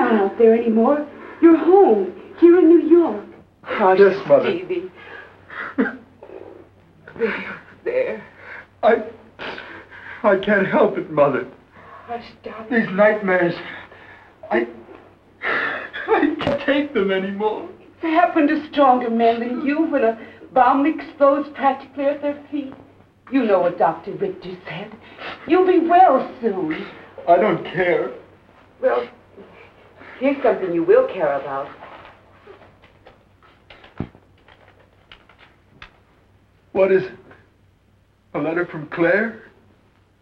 not out there anymore. You're home, here in New York. Hush, yes, Mother. Stevie. there, there. I... I can't help it, Mother. Hush, darling. These nightmares... I... I can't take them anymore. It's happened to stronger men than you when a bomb explodes practically at their feet. You know what Dr. Richter said. You'll be well soon. I don't care. Well, here's something you will care about. What is it? A letter from Claire?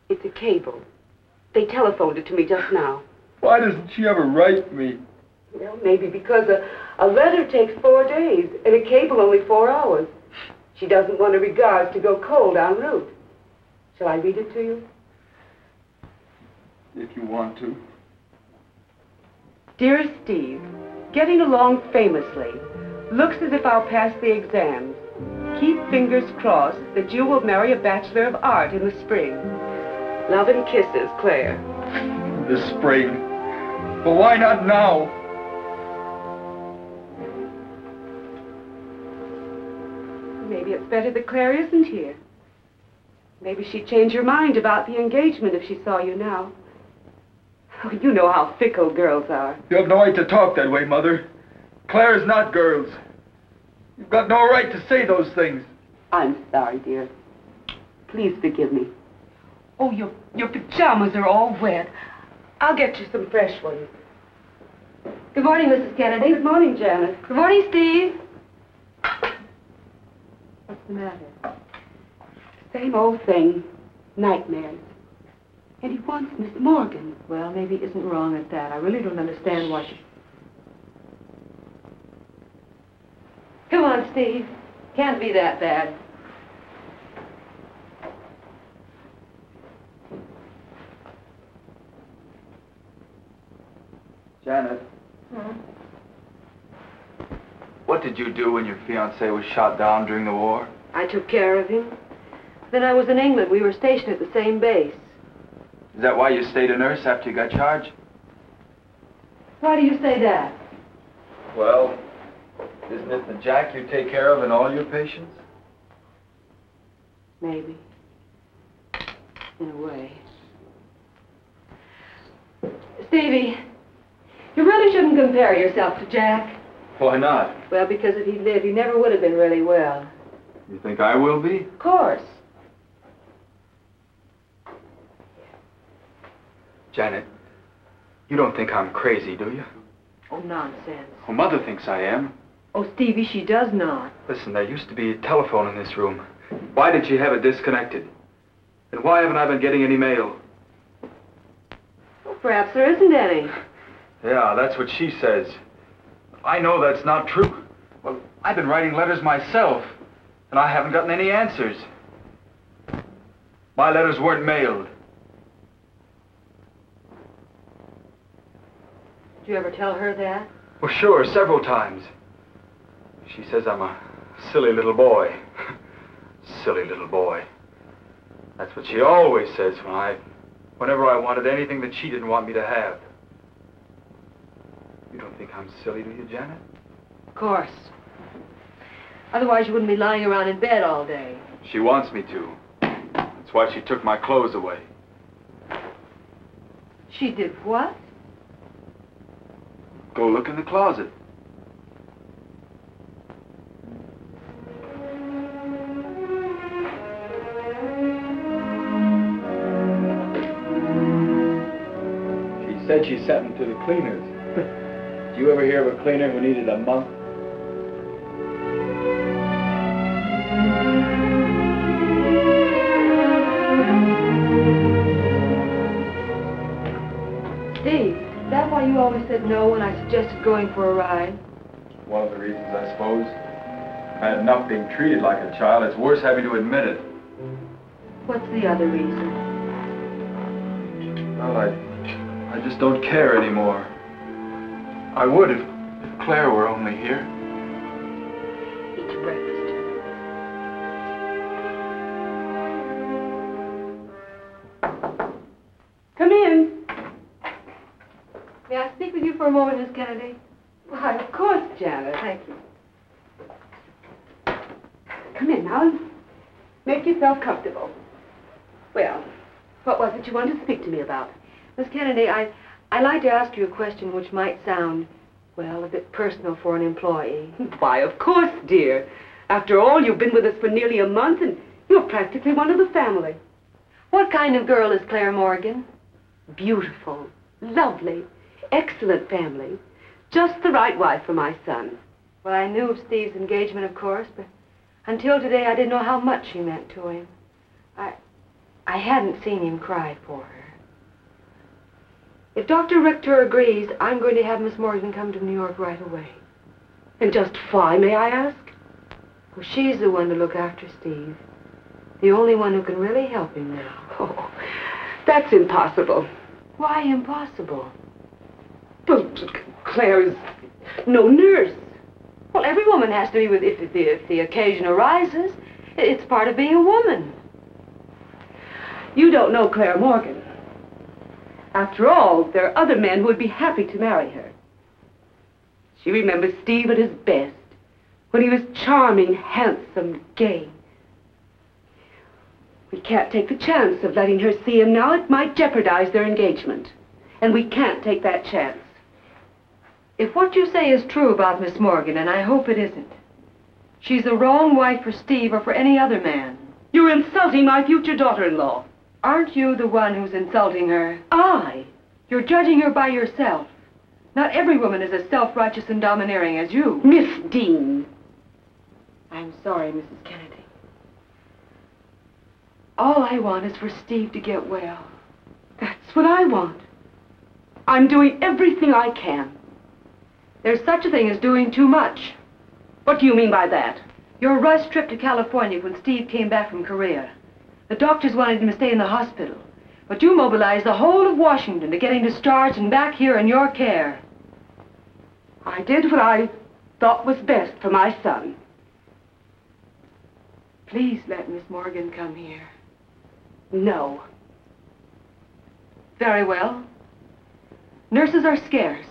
It's a cable. They telephoned it to me just now. Why doesn't she ever write me? Well, maybe because a, a letter takes four days and a cable only four hours. She doesn't want her regards to go cold en route. Shall I read it to you? If you want to. Dear Steve, getting along famously. Looks as if I'll pass the exams. Keep fingers crossed that you will marry a Bachelor of Art in the spring. Love and kisses, Claire. The spring? But why not now? Maybe it's better that Claire isn't here. Maybe she'd change her mind about the engagement if she saw you now. Oh, you know how fickle girls are. You have no right to talk that way, Mother. Claire is not girls. You've got no right to say those things. I'm sorry, dear. Please forgive me. Oh, your, your pajamas are all wet. I'll get you some fresh ones. Good morning, Mrs. Kennedy. Good morning, Janet. Good morning, Steve. What's the matter? Same old thing. Nightmares. And he wants Miss Morgan. Well, maybe he isn't wrong at that. I really don't understand why she... Come on, Steve. Can't be that bad. Janet. Hmm? What did you do when your fiancé was shot down during the war? I took care of him. Then I was in England. We were stationed at the same base. Is that why you stayed a nurse after you got charged? Why do you say that? Well, isn't it the Jack you take care of in all your patients? Maybe. In a way. Stevie, you really shouldn't compare yourself to Jack. Why not? Well, because if he'd lived, he never would have been really well. You think I will be? Of course. Janet, you don't think I'm crazy, do you? Oh, nonsense. Well, Mother thinks I am. Oh, Stevie, she does not. Listen, there used to be a telephone in this room. Why did she have it disconnected? And why haven't I been getting any mail? Well, perhaps there isn't any. Yeah, that's what she says. I know that's not true. Well, I've been writing letters myself, and I haven't gotten any answers. My letters weren't mailed. Did you ever tell her that? Well, sure, several times. She says I'm a silly little boy. silly little boy. That's what she always says when I, whenever I wanted anything that she didn't want me to have. You don't think I'm silly, do you, Janet? Of course. Otherwise, you wouldn't be lying around in bed all day. She wants me to. That's why she took my clothes away. She did what? Go look in the closet. She said she sent them to the cleaners. Did you ever hear of a cleaner who needed a month? You always said no when I suggested going for a ride? One of the reasons, I suppose. I had enough being treated like a child. It's worse having to admit it. What's the other reason? Well, I, I just don't care anymore. I would if, if Claire were only here. A moment, Miss Kennedy? Why, of course, Janet. Thank you. Come in now make yourself comfortable. Well, what was it you wanted to speak to me about? Miss Kennedy, I, I'd like to ask you a question which might sound, well, a bit personal for an employee. Why, of course, dear. After all, you've been with us for nearly a month, and you're practically one of the family. What kind of girl is Claire Morgan? Beautiful, lovely, excellent family. Just the right wife for my son. Well, I knew of Steve's engagement, of course, but until today I didn't know how much she meant to him. I, I hadn't seen him cry for her. If Dr. Richter agrees, I'm going to have Miss Morgan come to New York right away. And just why, may I ask? Well, she's the one to look after Steve. The only one who can really help him now. Oh, that's impossible. Why impossible? But is no nurse. Well, every woman has to be with if, if, the, if the occasion arises. It's part of being a woman. You don't know Claire Morgan. After all, there are other men who would be happy to marry her. She remembers Steve at his best, when he was charming, handsome, gay. We can't take the chance of letting her see him now. It might jeopardize their engagement. And we can't take that chance. If what you say is true about Miss Morgan, and I hope it isn't, she's the wrong wife for Steve or for any other man. You're insulting my future daughter-in-law. Aren't you the one who's insulting her? I? You're judging her by yourself. Not every woman is as self-righteous and domineering as you. Miss Dean. I'm sorry, Mrs. Kennedy. All I want is for Steve to get well. That's what I want. I'm doing everything I can. There's such a thing as doing too much. What do you mean by that? Your rush trip to California when Steve came back from Korea. The doctors wanted him to stay in the hospital. But you mobilized the whole of Washington to get him discharged and back here in your care. I did what I thought was best for my son. Please let Miss Morgan come here. No. Very well. Nurses are scarce.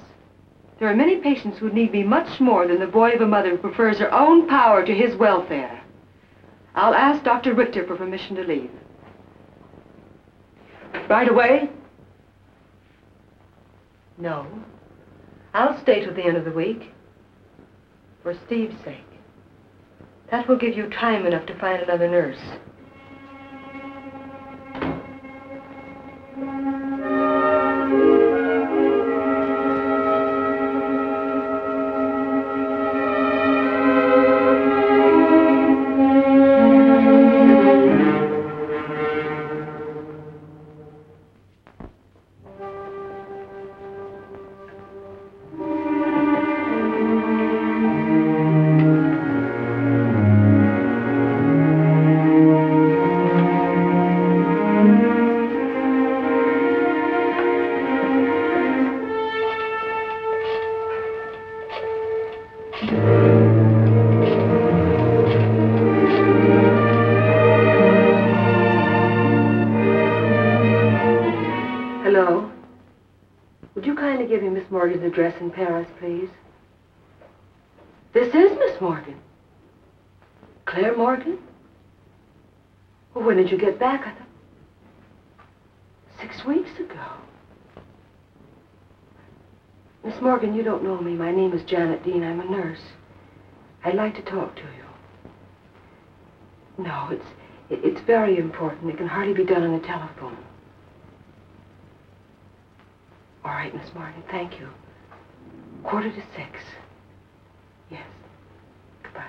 There are many patients who need me much more than the boy of a mother who prefers her own power to his welfare. I'll ask Dr. Richter for permission to leave. Right away? No. I'll stay till the end of the week. For Steve's sake. That will give you time enough to find another nurse. Address in Paris, please? This is Miss Morgan. Claire Morgan? Well, when did you get back? I thought... Six weeks ago. Miss Morgan, you don't know me. My name is Janet Dean. I'm a nurse. I'd like to talk to you. No, it's, it, it's very important. It can hardly be done on the telephone. All right, Miss Morgan. thank you. Quarter to six. Yes. Goodbye.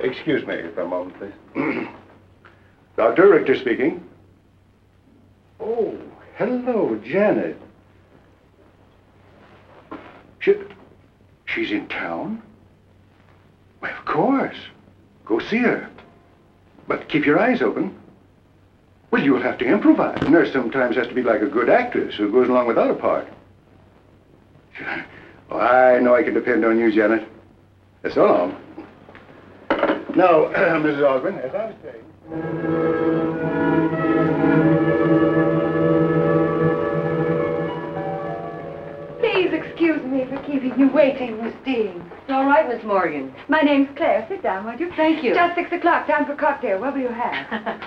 Excuse me for a moment, please. Dr. Richter speaking. Oh, hello, Janet. She, she's in town? Why, of course. Go see her. But keep your eyes open. Well, you'll have to improvise. A nurse sometimes has to be like a good actress who goes along without a part. Oh, I know I can depend on you, Janet. So long. Now, Mrs. Osborne, as I was saying... keeping you waiting, Miss Dean. It's all right, Miss Morgan. My name's Claire. Sit down, won't you? Thank you. Just six o'clock. Time for cocktail. What will you have?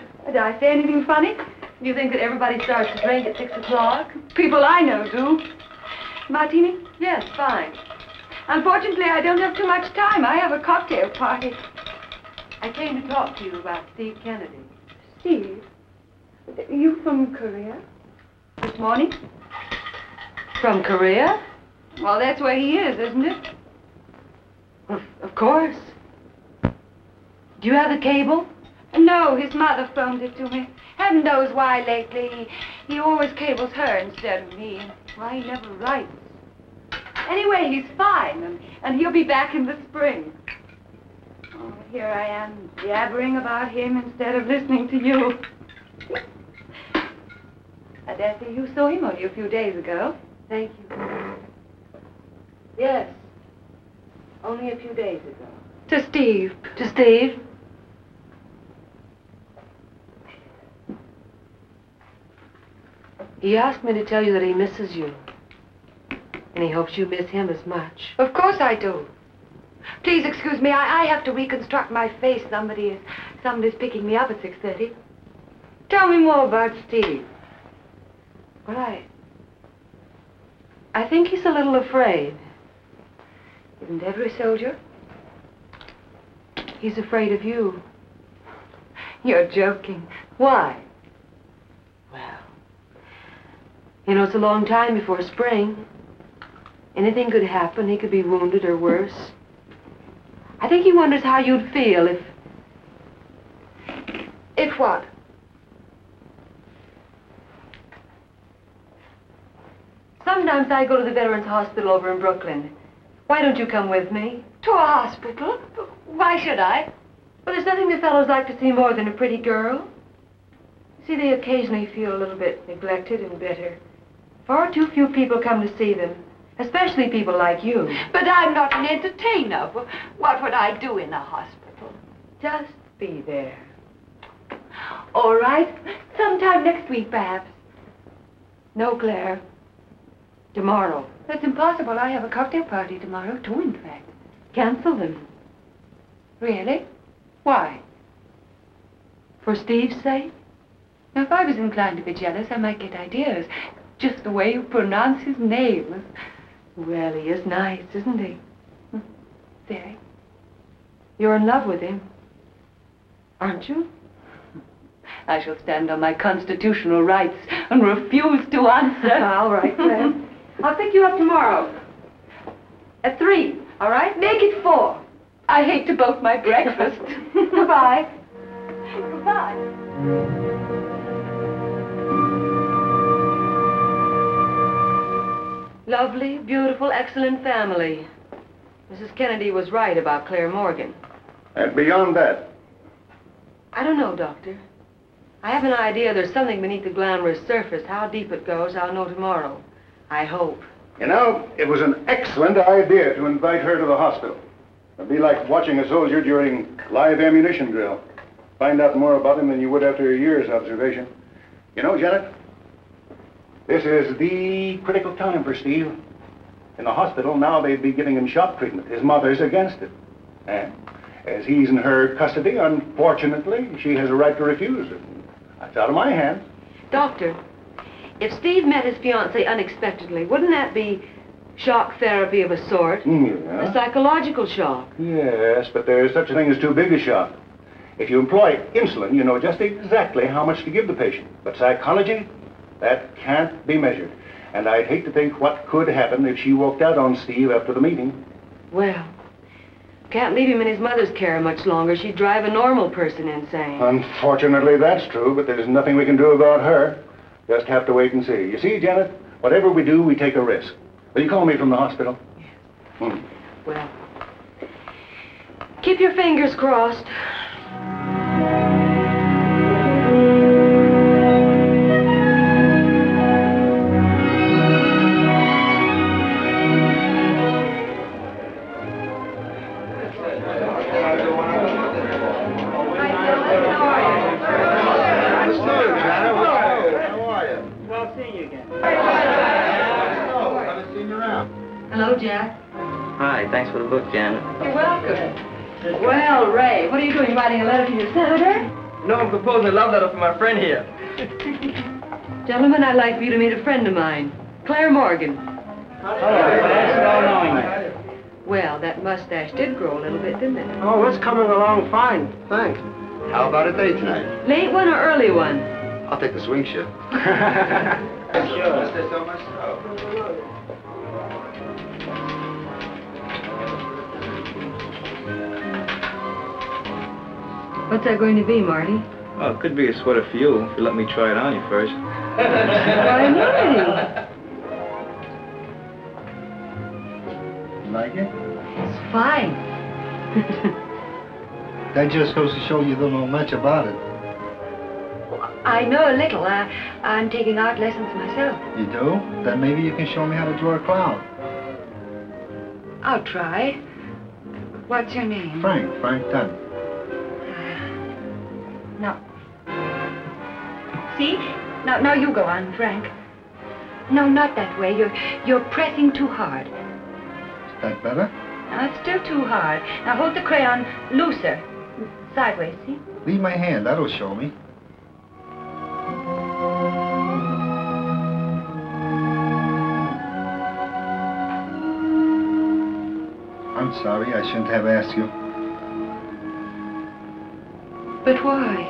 Did I say anything funny? Do you think that everybody starts to drink at six o'clock? People I know do. Martini? Yes, fine. Unfortunately, I don't have too much time. I have a cocktail party. I came to talk to you about Steve Kennedy. Steve? You from Korea? This morning? From Korea? Well, that's where he is, isn't it? Of, of course. Do you have the cable? No, his mother phoned it to me. Heaven knows why lately. He, he always cables her instead of me. Why he never writes. Anyway, he's fine, and, and he'll be back in the spring. Oh, here I am, jabbering about him instead of listening to you. I dare say you saw him only a few days ago. Thank you. Yes. Only a few days ago. To Steve. To Steve? He asked me to tell you that he misses you. And he hopes you miss him as much. Of course I do. Please excuse me. I, I have to reconstruct my face. Somebody is somebody's picking me up at six thirty. Tell me more about Steve. Well, I... I think he's a little afraid. Isn't every soldier? He's afraid of you. You're joking. Why? Well, you know, it's a long time before spring. Anything could happen. He could be wounded or worse. I think he wonders how you'd feel if... If what? Sometimes I go to the Veterans Hospital over in Brooklyn. Why don't you come with me? To a hospital? Why should I? Well, there's nothing the fellows like to see more than a pretty girl. See, they occasionally feel a little bit neglected and bitter. Far too few people come to see them, especially people like you. But I'm not an entertainer. What would I do in a hospital? Just be there. All right. Sometime next week, perhaps. No, Claire. Tomorrow. That's impossible. I have a cocktail party tomorrow, two, in fact. Cancel them. Really? Why? For Steve's sake? Now, if I was inclined to be jealous, I might get ideas. Just the way you pronounce his name. Well, he is nice, isn't he? Hmm. Very. You're in love with him. Aren't you? I shall stand on my constitutional rights and refuse to answer. All right, Claire. I'll pick you up tomorrow. At three, all right? Make it four. I hate to boat my breakfast. Goodbye. Goodbye. Lovely, beautiful, excellent family. Mrs. Kennedy was right about Claire Morgan. And beyond that, I don't know, Doctor. I have an idea there's something beneath the glamorous surface. How deep it goes, I'll know tomorrow. I hope. you know, it was an excellent idea to invite her to the hospital. It'd be like watching a soldier during live ammunition drill. Find out more about him than you would after a year's observation. You know, Janet, this is the critical time for Steve. In the hospital, now they'd be giving him shock treatment. His mother's against it. And as he's in her custody, unfortunately, she has a right to refuse it. That's out of my hands. Doctor, if Steve met his fiancée unexpectedly, wouldn't that be shock therapy of a sort? Mm, A psychological shock. Yes, but there's such a thing as too big a shock. If you employ insulin, you know just exactly how much to give the patient. But psychology, that can't be measured. And I'd hate to think what could happen if she walked out on Steve after the meeting. Well, can't leave him in his mother's care much longer. She'd drive a normal person insane. Unfortunately, that's true, but there's nothing we can do about her. Just have to wait and see. You see, Janet, whatever we do, we take a risk. Will you call me from the hospital? Hmm. Well, keep your fingers crossed. Jack. Hi, thanks for the book, Janet. You're welcome. Well, Ray, what are you doing, writing a letter to your senator? No, I'm composing a love letter for my friend here. Gentlemen, I'd like for you to meet a friend of mine, Claire Morgan. Well, that mustache did grow a little bit, didn't it? Oh, it's coming along fine. Thanks. How about a date tonight? Late one or early one? I'll take the swing shift. Sure. What's that going to be, Marty? Well, it could be a sweater for you if you let me try it on you first. Why, Marty? Like it? It's fine. That just goes to show you don't know much about it. I know a little. I, I'm taking art lessons myself. You do? Then maybe you can show me how to draw a cloud. I'll try. What's your name? Frank, Frank Dunn. Now, now you go on, Frank. No, not that way. You're, you're pressing too hard. Is that better? Now, it's still too hard. Now, hold the crayon looser. Sideways, see? Leave my hand, that'll show me. I'm sorry, I shouldn't have asked you. But why?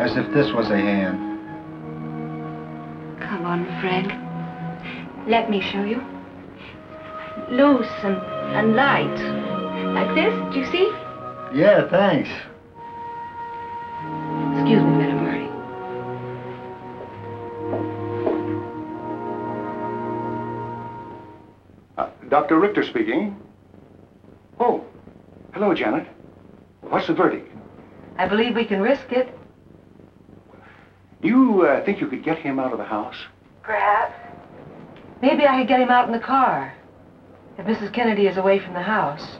As if this was a hand. Come on, Frank. Let me show you. Loose and, and light. Like this, do you see? Yeah, thanks. Excuse me, Madam Murray. Uh, Dr. Richter speaking. Oh, hello, Janet. What's the verdict? I believe we can risk it. You uh, think you could get him out of the house? Perhaps. Maybe I could get him out in the car. If Mrs. Kennedy is away from the house.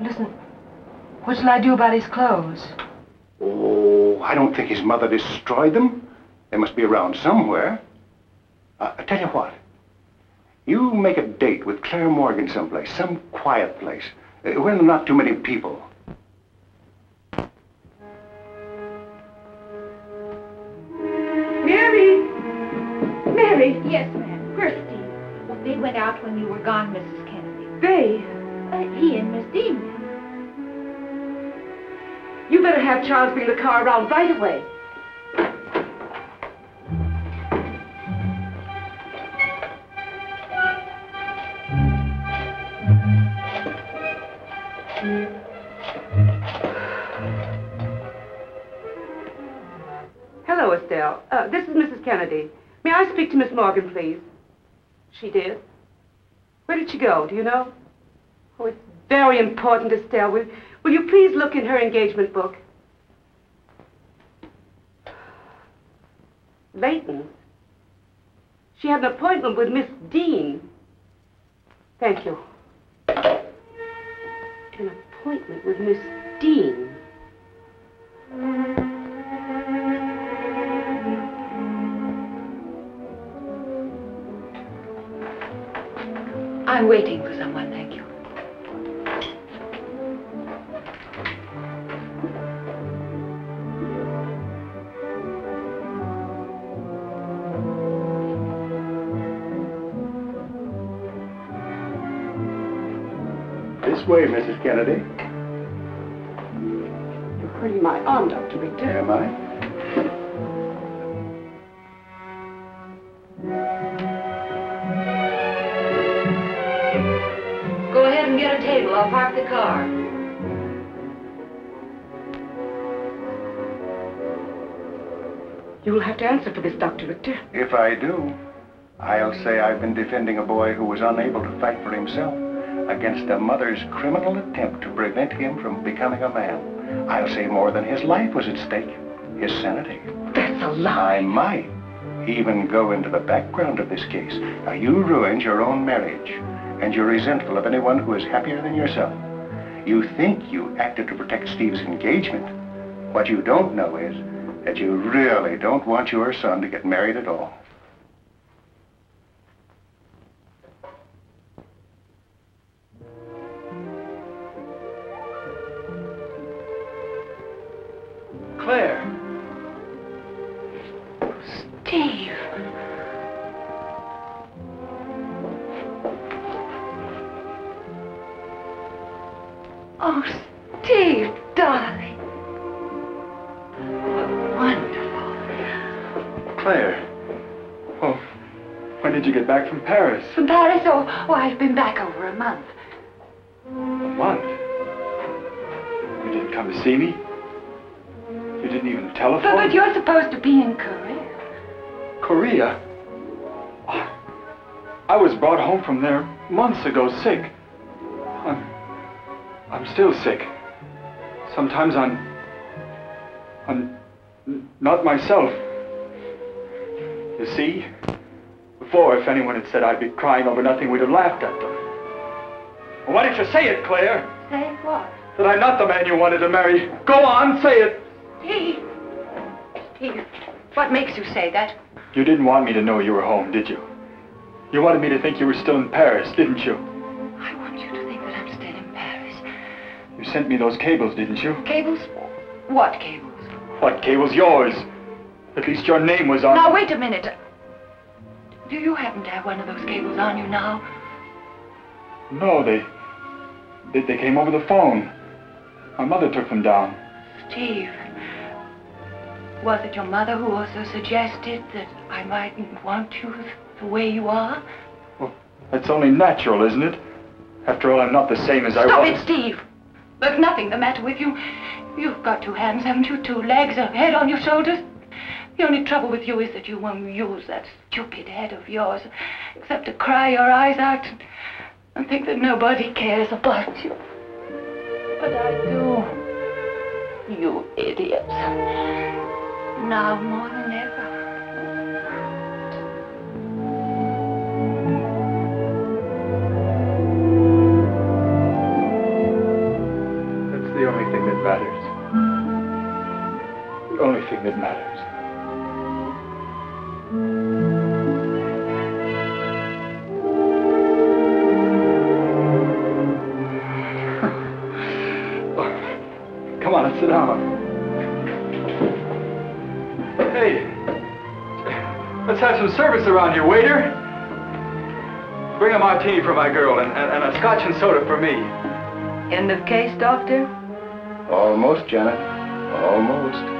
Listen, what shall I do about his clothes? Oh, I don't think his mother destroyed them. They must be around somewhere. Uh, I tell you what. You make a date with Claire Morgan someplace, some quiet place, uh, where there are not too many people. Out when you were gone, Mrs. Kennedy. They! Uh, he and Miss Dean. You better have Charles bring the car around right away. Hello, Estelle. Uh, this is Mrs. Kennedy. May I speak to Miss Morgan, please? She did. Where did she go? Do you know? Oh, it's very important, Estelle. Will, will you please look in her engagement book? Leighton. She had an appointment with Miss Dean. Thank you. An appointment with Miss Dean. I'm waiting for someone, thank you. This way, Mrs. Kennedy. You're hurting my arm, Dr. Richter. Am I? Go ahead and get a table. I'll park the car. You'll have to answer for this, Dr. Richter. If I do, I'll say I've been defending a boy who was unable to fight for himself against a mother's criminal attempt to prevent him from becoming a man. I'll say more than his life was at stake, his sanity. That's a lie. I might even go into the background of this case. Now, you ruined your own marriage, and you're resentful of anyone who is happier than yourself. You think you acted to protect Steve's engagement. What you don't know is that you really don't want your son to get married at all. Oh, oh, I've been back over a month. A month. You didn't come to see me? You didn't even telephone? But, but you're supposed to be in Korea. Korea? I- I was brought home from there months ago sick. I'm, I'm still sick. Sometimes I'm, I'm not myself. You see? Before, if anyone had said I'd be crying over nothing, we'd have laughed at them. Well, why didn't you say it, Claire? Say what? That I'm not the man you wanted to marry. Go on, say it. Steve. Steve, what makes you say that? You didn't want me to know you were home, did you? You wanted me to think you were still in Paris, didn't you? I want you to think that I'm still in Paris. You sent me those cables, didn't you? Cables? What cables? What cables? Yours. At least your name was on. Now, wait a minute. Do you happen to have one of those cables on you now? No, they, they. They came over the phone. My mother took them down. Steve, was it your mother who also suggested that I mightn't want you the way you are? Well, that's only natural, isn't it? After all, I'm not the same as I was. Stop it, Steve. There's nothing the matter with you. You've got two hands, haven't you? Two legs, a head on your shoulders. The only trouble with you is that you won't use that stupid head of yours, except to cry your eyes out and, and think that nobody cares about you. But I do. You idiots. Now more than ever. That's the only thing that matters. The only thing that matters. Have some service around here, waiter. Bring a martini for my girl and, and, and a scotch and soda for me. End of case, Doctor? Almost, Janet. Almost.